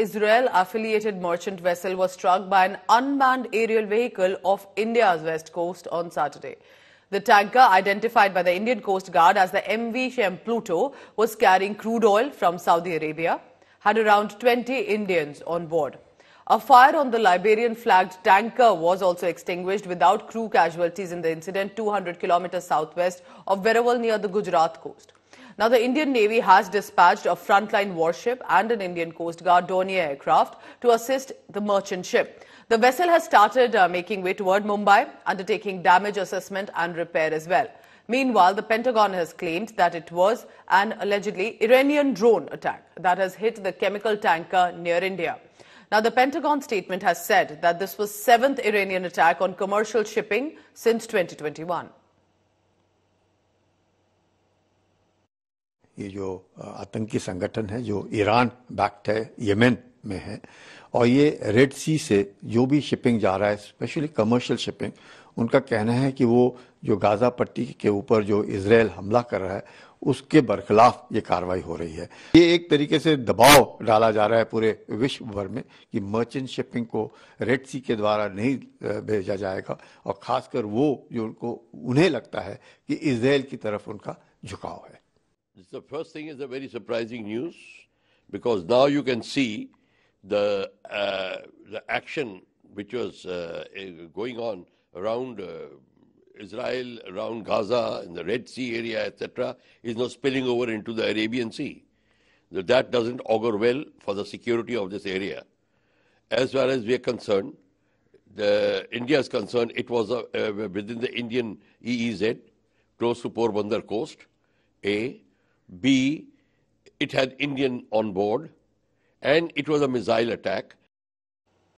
Israel affiliated merchant vessel was struck by an unmanned aerial vehicle off India's west coast on Saturday. The tanker, identified by the Indian Coast Guard as the MV Chem Pluto, was carrying crude oil from Saudi Arabia, had around 20 Indians on board. A fire on the Liberian flagged tanker was also extinguished without crew casualties in the incident 200 kilometers southwest of Veraval near the Gujarat coast. Now, the Indian Navy has dispatched a frontline warship and an Indian Coast Guard Dornier aircraft to assist the merchant ship. The vessel has started uh, making way toward Mumbai, undertaking damage assessment and repair as well. Meanwhile, the Pentagon has claimed that it was an allegedly Iranian drone attack that has hit the chemical tanker near India. Now, the Pentagon statement has said that this was seventh Iranian attack on commercial shipping since 2021. ये जो आतंकी संगठन है, जो Iran बैक्ट है, Yemen में है, और ये रेड सी से जो भी शिपिंग जा रहा है स्पेशली कमर्शियल शिपिंग उनका कहना है कि वो जो गाजा पट्टी के ऊपर जो इसराइल हमला कर रहा है, उसके बरखिलाफ ये कार्रवाई हो रही है। ये एक तरीके से दबाव डाला जा रहा है पूरे विश्व भर में कि मर्चेंट शिपिंग को रेड सी के द्वारा नहीं भेजा जाएगा, और खासकर वो जो उनको, उन्हें लगता है कि इसराइल की तरफ़ उनका झुकाव है। The first thing is a very surprising news because now you can see the uh, the action which was uh, going on around uh, Israel, around Gaza, in the Red Sea area, etc., is now spilling over into the Arabian Sea. That doesn't augur well for the security of this area. As far as we are concerned, the India is concerned, it was uh, within the Indian EEZ, close to Porbandar coast, A. B. It had Indian on board, and it was a missile attack